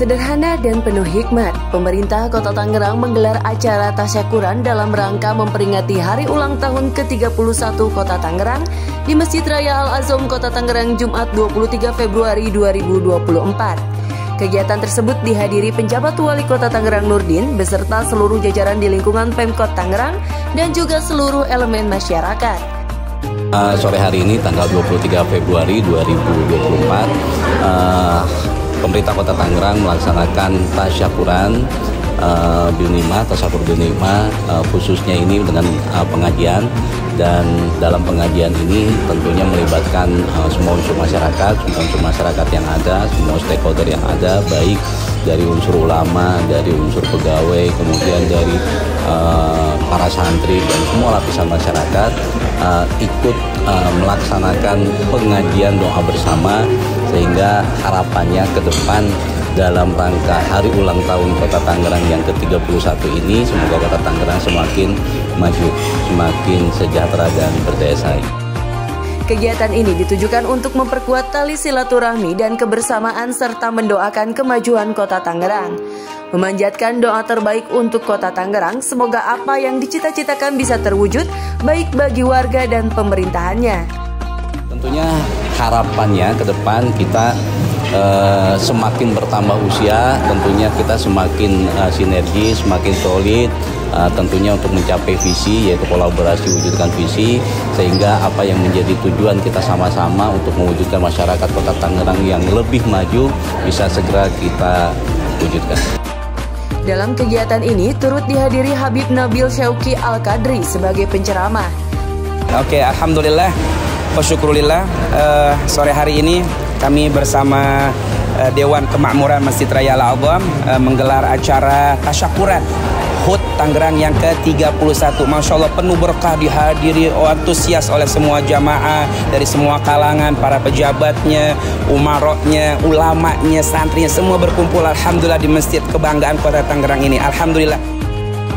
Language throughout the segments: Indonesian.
Sederhana dan penuh hikmat, pemerintah Kota Tangerang menggelar acara tasyakuran dalam rangka memperingati hari ulang tahun ke-31 Kota Tangerang di Masjid Raya Al-Azom Kota Tangerang Jumat 23 Februari 2024. Kegiatan tersebut dihadiri penjabat wali kota Tangerang Nurdin beserta seluruh jajaran di lingkungan Pemkot Tangerang dan juga seluruh elemen masyarakat. Uh, sore hari ini tanggal 23 Februari 2024 uh, pemerintah Kota Tangerang melaksanakan tasyakuran uh, Binima, tasyakur Binima uh, khususnya ini dengan uh, pengajian. Dan dalam pengajian ini tentunya melibatkan uh, semua unsur masyarakat, semua unsur masyarakat yang ada, semua stakeholder yang ada, baik dari unsur ulama, dari unsur pegawai, kemudian dari uh, para santri dan semua lapisan masyarakat uh, ikut uh, melaksanakan pengajian doa bersama sehingga harapannya ke depan dalam rangka hari ulang tahun Kota Tangerang yang ke-31 ini semoga Kota Tangerang semakin maju, semakin sejahtera dan berdaya saing. Kegiatan ini ditujukan untuk memperkuat tali silaturahmi dan kebersamaan serta mendoakan kemajuan Kota Tangerang. Memanjatkan doa terbaik untuk Kota Tangerang, semoga apa yang dicita-citakan bisa terwujud baik bagi warga dan pemerintahannya. Tentunya harapannya ke depan kita uh, semakin bertambah usia, tentunya kita semakin uh, sinergi, semakin solid, uh, tentunya untuk mencapai visi yaitu kolaborasi wujudkan visi sehingga apa yang menjadi tujuan kita sama-sama untuk mewujudkan masyarakat Kota Tangerang yang lebih maju bisa segera kita wujudkan. Dalam kegiatan ini turut dihadiri Habib Nabil Syauki Al-Kadri sebagai penceramah. Oke, alhamdulillah Syukurillah uh, sore hari ini kami bersama uh, Dewan Kemakmuran Masjid Raya Al-Azham uh, menggelar acara tasyakuran HUT Tangerang yang ke-31 Masya Allah penuh berkah dihadiri oh, antusias oleh semua jamaah dari semua kalangan para pejabatnya umaroknya ulamanya santrinya semua berkumpul Alhamdulillah di Masjid Kebanggaan Kota Tangerang ini. Alhamdulillah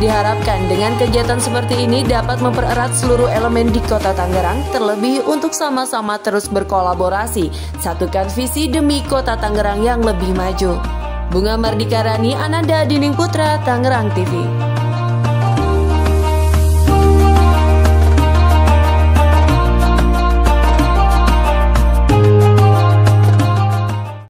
Diharapkan dengan kegiatan seperti ini dapat mempererat seluruh elemen di Kota Tangerang, terlebih untuk sama-sama terus berkolaborasi, satukan visi demi Kota Tangerang yang lebih maju. Bunga Mardika Rani, Ananda Dining Putra, Tangerang TV.